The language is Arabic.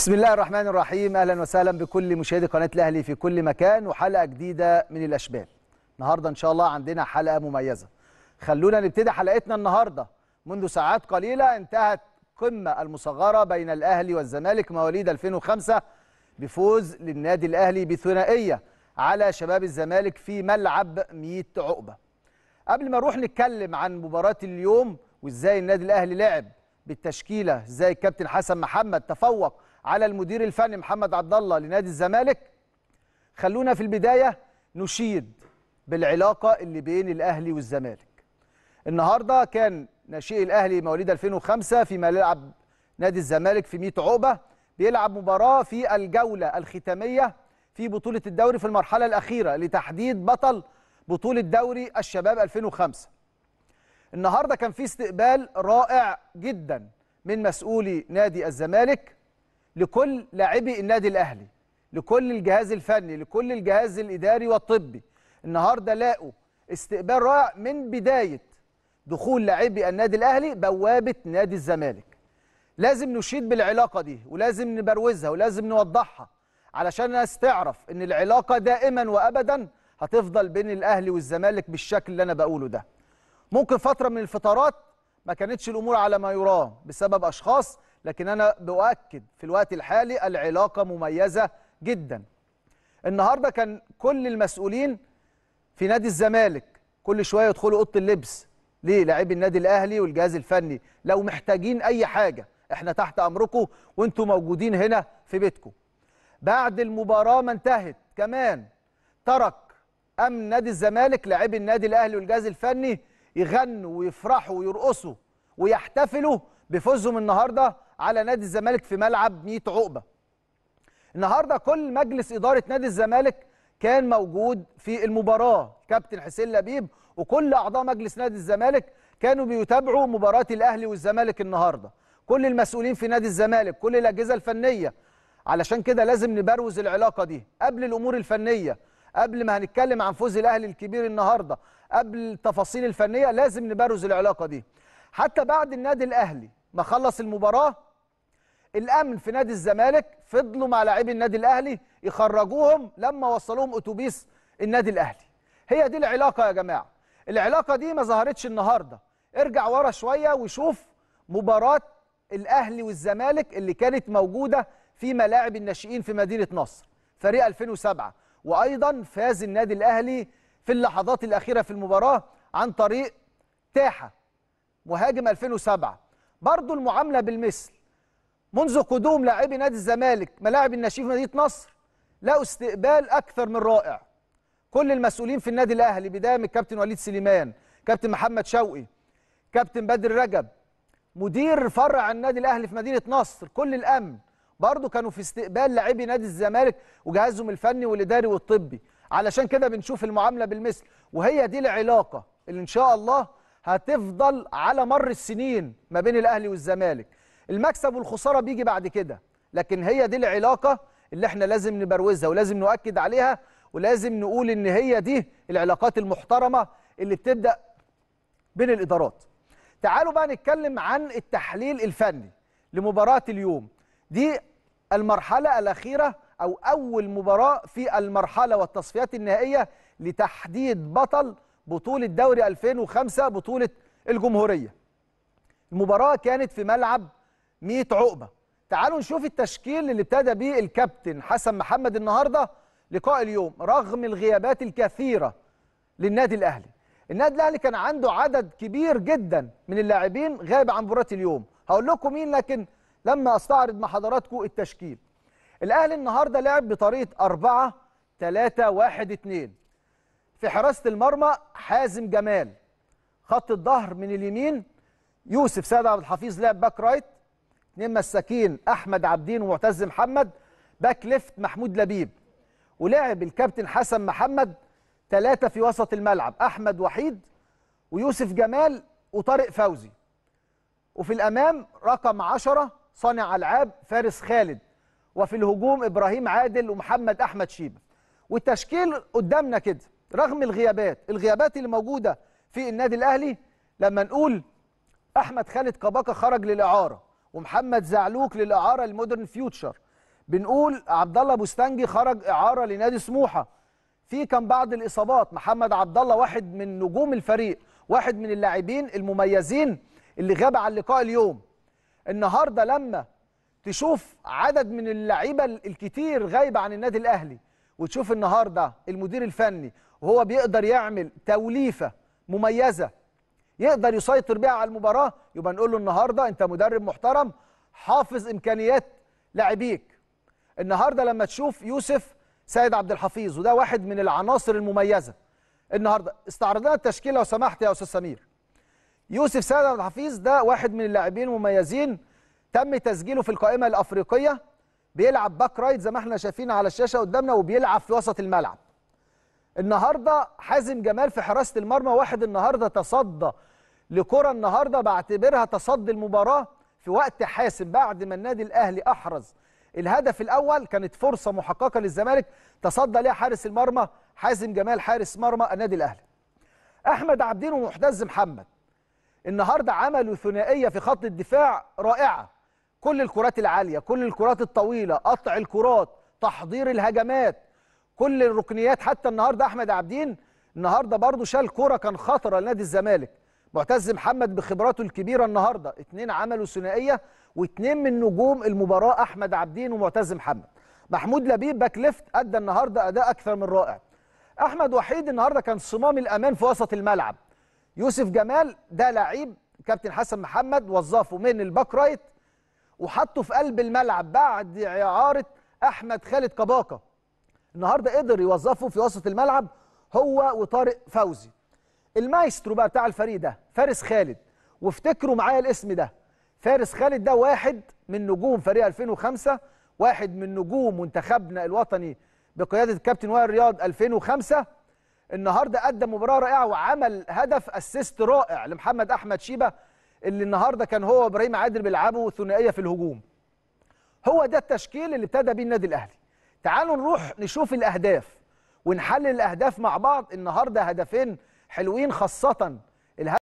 بسم الله الرحمن الرحيم. أهلا وسهلا بكل مشاهدي قناة الأهلي في كل مكان وحلقة جديدة من الأشبال. النهارده إن شاء الله عندنا حلقة مميزة. خلونا نبتدي حلقتنا النهارده. منذ ساعات قليلة انتهت قمة المصغرة بين الأهلي والزمالك مواليد 2005 بفوز للنادي الأهلي بثنائية على شباب الزمالك في ملعب 100 عقبة. قبل ما نروح نتكلم عن مباراة اليوم وإزاي النادي الأهلي لعب بالتشكيلة إزاي الكابتن حسن محمد تفوق على المدير الفني محمد عبد الله لنادي الزمالك خلونا في البداية نشيد بالعلاقة اللي بين الأهلي والزمالك. النهارده كان ناشئ الأهلي مواليد 2005 في ملعب نادي الزمالك في 100 عقبة بيلعب مباراة في الجولة الختامية في بطولة الدوري في المرحلة الأخيرة لتحديد بطل بطولة دوري الشباب 2005 النهارده كان في استقبال رائع جدا من مسؤولي نادي الزمالك لكل لاعبي النادي الأهلي لكل الجهاز الفني لكل الجهاز الإداري والطبي. النهارده لاقوا استقبال رائع من بداية دخول لاعبي النادي الأهلي بوابة نادي الزمالك. لازم نشيد بالعلاقة دي ولازم نبروزها ولازم نوضحها علشان الناس تعرف إن العلاقة دائما وابدا هتفضل بين الأهلي والزمالك بالشكل اللي أنا بقوله ده. ممكن فترة من الفترات ما كانتش الأمور على ما يرام بسبب أشخاص لكن أنا باكد في الوقت الحالي العلاقة مميزة جدا. النهارده كان كل المسؤولين في نادي الزمالك كل شوية يدخلوا أوضة اللبس ليه لاعبي النادي الأهلي والجهاز الفني. لو محتاجين أي حاجة إحنا تحت أمركم وأنتم موجودين هنا في بيتكم. بعد المباراة ما انتهت كمان ترك أمن نادي الزمالك لاعبي النادي الأهلي والجهاز الفني يغنوا ويفرحوا ويرقصوا ويحتفلوا بفوزهم النهارده على نادي الزمالك في ملعب 100 عقبة. النهارده كل مجلس إدارة نادي الزمالك كان موجود في المباراة، كابتن حسين لبيب وكل أعضاء مجلس نادي الزمالك كانوا بيتابعوا مباراة الأهلي والزمالك النهارده. كل المسؤولين في نادي الزمالك، كل الأجهزة الفنية. علشان كده لازم نبروز العلاقة دي قبل الأمور الفنية، قبل ما هنتكلم عن فوز الأهلي الكبير النهارده، قبل التفاصيل الفنية لازم نبروز العلاقة دي. حتى بعد النادي الأهلي ما خلص المباراة الامن في نادي الزمالك فضلوا مع لاعبي النادي الاهلي يخرجوهم لما وصلوهم اتوبيس النادي الاهلي. هي دي العلاقة يا جماعة. العلاقة دي ما ظهرتش النهارده. ارجع ورا شوية وشوف مباراة الاهلي والزمالك اللي كانت موجودة في ملاعب الناشئين في مدينة نصر فريق 2007 وأيضا فاز النادي الاهلي في اللحظات الأخيرة في المباراة عن طريق تاحة مهاجم 2007 برضه المعاملة بالمثل. منذ قدوم لاعبي نادي الزمالك ملاعب الناشئين في مدينة نصر لقوا استقبال أكثر من رائع. كل المسؤولين في النادي الأهلي بداية من الكابتن وليد سليمان كابتن محمد شوقي كابتن بدر رجب مدير فرع النادي الأهلي في مدينة نصر كل الأمن. برضه كانوا في استقبال لاعبي نادي الزمالك وجهازهم الفني والإداري والطبي. علشان كده بنشوف المعاملة بالمثل وهي دي العلاقة اللي إن شاء الله هتفضل على مر السنين ما بين الأهلي والزمالك. المكسب والخسارة بيجي بعد كده. لكن هي دي العلاقة اللي إحنا لازم نبروزها ولازم نؤكد عليها ولازم نقول إن هي دي العلاقات المحترمة اللي بتبدأ بين الإدارات. تعالوا بقى نتكلم عن التحليل الفني لمباراة اليوم. دي المرحلة الأخيرة أو أول مباراة في المرحلة والتصفيات النهائية لتحديد بطل بطولة دوري 2005 بطولة الجمهورية. المباراة كانت في ملعب 100 عقبة. تعالوا نشوف التشكيل اللي ابتدى بيه الكابتن حسن محمد النهاردة. لقاء اليوم رغم الغيابات الكثيرة للنادي الأهلي. النادي الأهلي كان عنده عدد كبير جدا من اللاعبين غاب عن مباراة اليوم. هقول لكم مين لكن لما أستعرض مع حضراتكم التشكيل. الأهلي النهاردة لعب بطريقة 4 3 1 2 في حراسة المرمى حازم جمال. خط الظهر من اليمين يوسف سيد عبد الحفيظ لعب back right. اثنين مساكين أحمد عبدين ومعتز محمد back left محمود لبيب. ولعب الكابتن حسن محمد ثلاثة في وسط الملعب أحمد وحيد ويوسف جمال وطارق فوزي. وفي الأمام رقم عشرة صانع ألعاب فارس خالد وفي الهجوم إبراهيم عادل ومحمد أحمد شيبة. والتشكيل قدامنا كده رغم الغيابات الغيابات اللي موجودة في النادي الأهلي لما نقول أحمد خالد كباكا خرج للإعارة. ومحمد زعلوك للإعارة المودرن فيوتشر. بنقول عبد الله بوستنجي خرج إعارة لنادي سموحة. في كان بعض الإصابات. محمد عبد الله واحد من نجوم الفريق واحد من اللاعبين المميزين اللي غاب عن اللقاء اليوم. النهارده لما تشوف عدد من اللعيبة الكتير غايبة عن النادي الأهلي وتشوف النهارده المدير الفني وهو بيقدر يعمل توليفة مميزة يقدر يسيطر بيها على المباراة يبقى نقول له النهارده أنت مدرب محترم حافظ إمكانيات لاعبيك. النهارده لما تشوف يوسف سيد عبد الحفيظ وده واحد من العناصر المميزة. النهارده استعرضنا التشكيلة لو سمحت يا أستاذ سمير. يوسف سيد عبد الحفيظ ده واحد من اللاعبين المميزين تم تسجيله في القائمة الأفريقية. بيلعب back right زي ما إحنا شايفين على الشاشة قدامنا وبيلعب في وسط الملعب. النهارده حازم جمال في حراسة المرمى واحد النهارده تصدى لكرة النهارده بعتبرها تصدي المباراة في وقت حاسم بعد ما النادي الأهلي أحرز. الهدف الأول كانت فرصة محققة للزمالك تصدى ليها حارس المرمى حازم جمال حارس مرمى النادي الأهلي. أحمد عبدين ومحتز محمد النهارده عملوا ثنائية في خط الدفاع رائعة. كل الكرات العالية كل الكرات الطويلة قطع الكرات تحضير الهجمات كل الركنيات. حتى النهارده أحمد عبدين النهارده برضو شال كوره كان خطره لنادي الزمالك. معتز محمد بخبراته الكبيرة النهارده. اتنين عملوا ثنائية واتنين من نجوم المباراة أحمد عبدين ومعتز محمد. محمود لبيب back left أدى النهارده أداء أكثر من رائع. أحمد وحيد النهارده كان صمام الأمان في وسط الملعب. يوسف جمال ده لعيب كابتن حسن محمد وظفه من ال back right وحطه في قلب الملعب بعد اعاره أحمد خالد كباكه النهارده قدر يوظفه في وسط الملعب هو وطارق فوزي. المايسترو بقى بتاع الفريق ده فارس خالد. وافتكروا معايا الاسم ده. فارس خالد ده واحد من نجوم فريق 2005 واحد من نجوم منتخبنا الوطني بقيادة الكابتن وائل رياض 2005 النهارده قدم مباراة رائعة وعمل هدف اسيست رائع لمحمد أحمد شيبة اللي النهارده كان هو وإبراهيم عادل بيلعبوا ثنائية في الهجوم. هو ده التشكيل اللي ابتدى بيه النادي الأهلي. تعالوا نروح نشوف الأهداف ونحلل الأهداف مع بعض. النهارده هدفين حلوين خاصة.